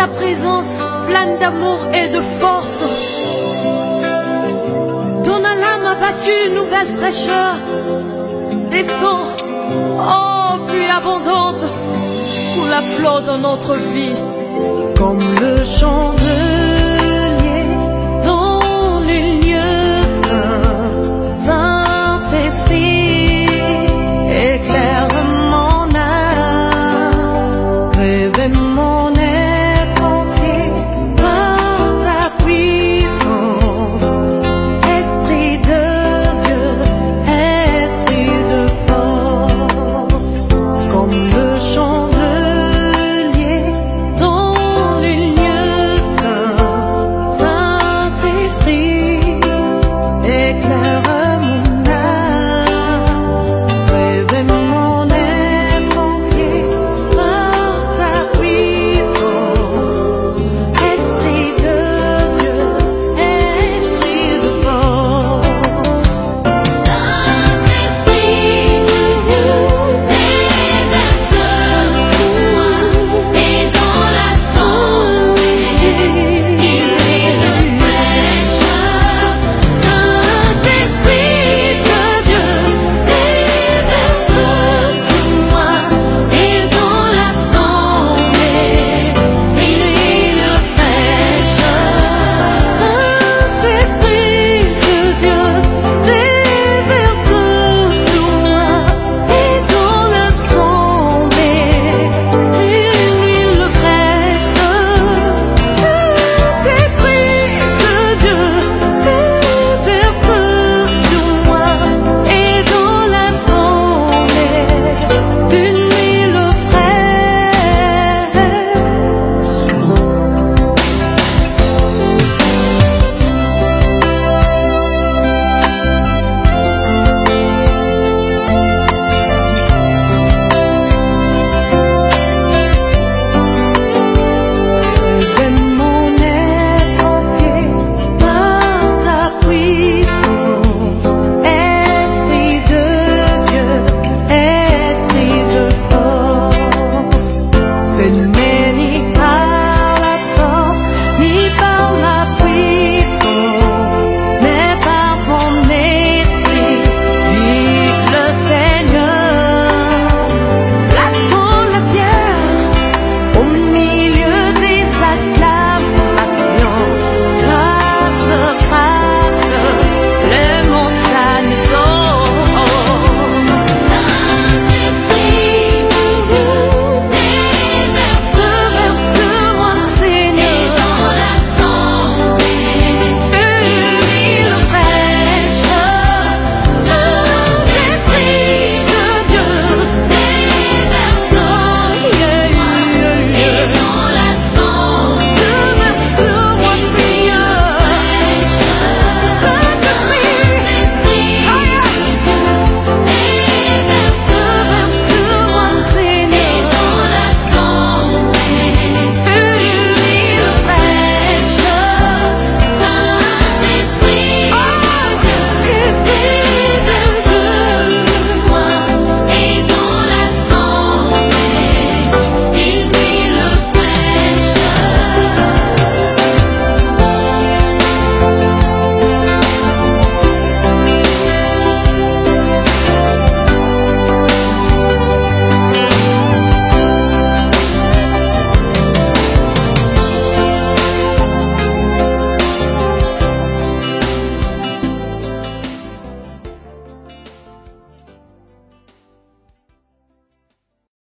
Ta présence pleine d'amour et de force. Ton l'âme abattue une nouvelle fraîcheur. Descends, oh, pluie abondante, pour la flotte dans notre vie. Comme le chant de